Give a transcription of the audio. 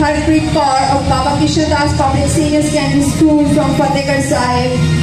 Harpreet Kaur of Baba Kishan Das Public Senior Secondary School from Fatehgarh Sahib.